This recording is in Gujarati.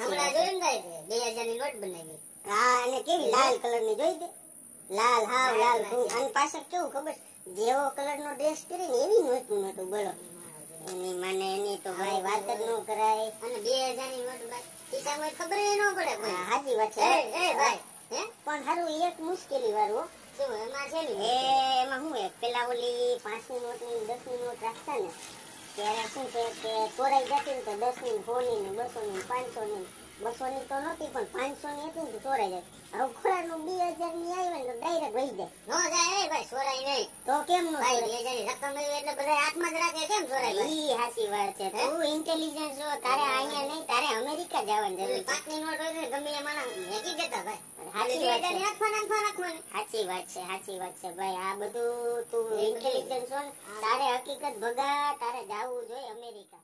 હમણાં ને બે હજારની નોટ બનાવી. હા અને કેવી? લાલ કલરની જોઈ દે. લાલ હાવ લાલ અને પાછળ કેવું ખબર? જેવો કલર નો ડ્રેસ પહેરીને એવી નોતું નહોતું બોલો. એની મને એની તો ભાઈ વાત જ ન કરાય. અને બે હજારની નોટ ખિસ્સામાં ખબર એ ન પડે કોઈ. હાજી વાત છે. એ ભાઈ. હે? પણ હારું એક મુશ્કેલી વાળું શું એમાં છે ને એમાં હું એક? પેલા ઓલી પાંચની નોટની દસની નોટ રાખતા ને. ત્યારે શું છે કે ચોરાઈ જતી ને તો દસની સો ની ને બસો ની પાંચસો ની બસો ની તો નહોતી પણ પાંચસો ની હતી ને તો ચોરાઈ જાય. હવે ખોરાકનું બે હજારની આવી ને તો ડાયરેક્ટ વહી જાય. નો જાય ભાઈ ચોરાઈ નહીં. તો કેમ નો ભાઈ? બે હજારની રકમ આવી એટલે બધા હાથમાં જ રાખે કેમ સોરાય ઈ હાચી વાત છે. તું ઇન્ટેલિજન્સ છો તારે અહીંયા નહીં તારે અમેરિકા જવાની જરૂર છે. પાંચની નોટ હોય ગમે એ માણસ દેતા ભાઈ સાચી વાત છે. સાચી વાત છે સાચી વાત છે. ભાઈ આ બધું તું ઇન્ટેલિજન્સ તારે હકીકત ભગા તારે જાવું જોઈએ અમેરિકા.